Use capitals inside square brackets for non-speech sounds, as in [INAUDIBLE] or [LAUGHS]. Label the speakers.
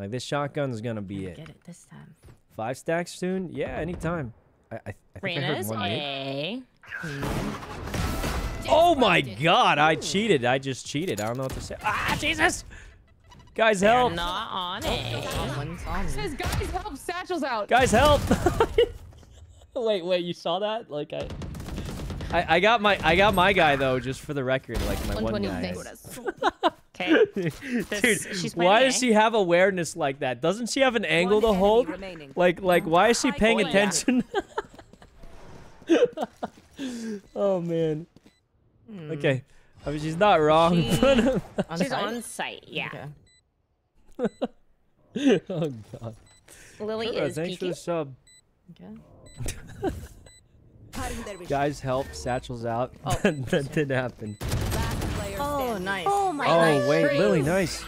Speaker 1: Like this shotgun is gonna be
Speaker 2: Gonna
Speaker 1: it.
Speaker 2: Get it this time.
Speaker 1: Five stacks soon? Yeah, anytime. I, I, I think I heard one mid.
Speaker 3: A.
Speaker 1: Oh my god, I cheated. I just cheated. I don't know what to say. Ah, Jesus! Guys,
Speaker 3: They're
Speaker 1: help!
Speaker 3: not on it.
Speaker 2: Someone's on me.
Speaker 4: Says guys help satchels out.
Speaker 1: Guys, help! [LAUGHS] wait, wait, you saw that? Like I, I, I got my, I got my guy though, just for the record, like my one guy. [LAUGHS]
Speaker 2: thanks.
Speaker 3: Okay. [LAUGHS]
Speaker 1: Dude,
Speaker 3: she's
Speaker 1: why does she have awareness like that? Doesn't she have an angle to hold?
Speaker 5: remaining.
Speaker 1: Like, like, why is she paying
Speaker 3: point.
Speaker 1: attention? [LAUGHS] oh man. Hmm. Okay, I mean she's not wrong.
Speaker 2: She-
Speaker 1: but-
Speaker 2: On [LAUGHS]
Speaker 3: She's
Speaker 2: site?
Speaker 3: on site. Yeah.
Speaker 2: Okay.
Speaker 1: oh god.
Speaker 3: Lily
Speaker 1: Kura,
Speaker 3: is
Speaker 1: thanks for the sub.
Speaker 2: Okay.
Speaker 5: Cutting their vision.
Speaker 1: Guys, help! Satchel's out.
Speaker 2: Oh,
Speaker 1: that didn't happen.
Speaker 2: Oh, nice.
Speaker 3: Oh
Speaker 1: wait. Lily, nice.